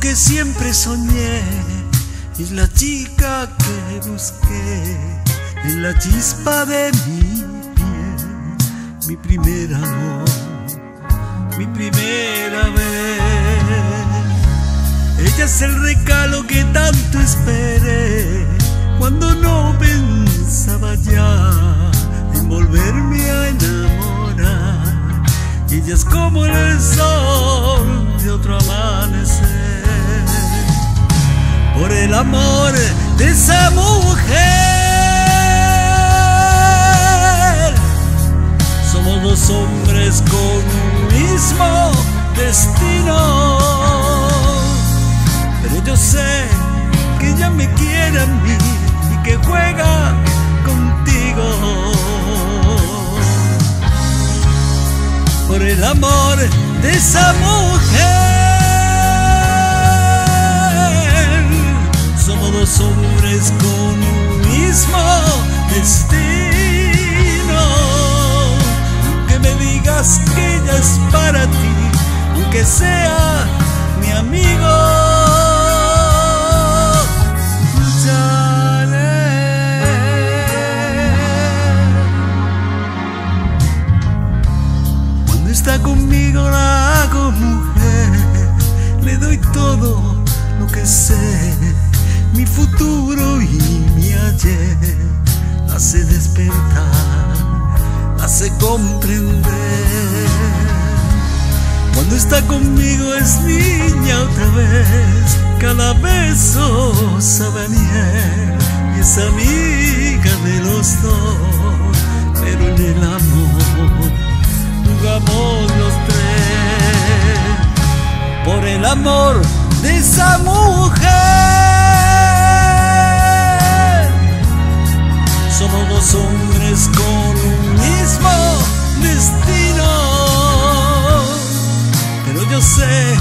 que siempre soñé, es la chica que busqué, es la chispa de mi piel, mi primer amor, mi primera vez. Ella es el regalo que tanto esperé Es como el sol de otro amanecer. Por el amor de esa mujer, somos dos hombres con un mismo destino. El amor de esa mujer, somos dos hombres con un mismo destino. Que me digas que ella es para ti, aunque sea mi amigo. Está conmigo la hago mujer, le doy todo lo que sé, mi futuro y mi ayer, la hace despertar, la hace comprender. Cuando está conmigo es niña otra vez, cada beso sabe a miel y es amiga de los Por el amor de esa mujer, somos dos hombres con un mismo destino. Pero yo sé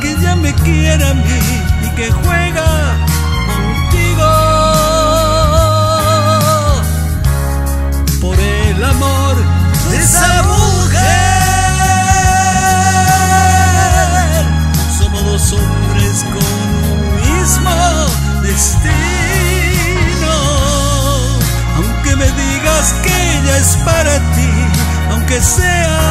que ella me quiere a mí y que juega que sea.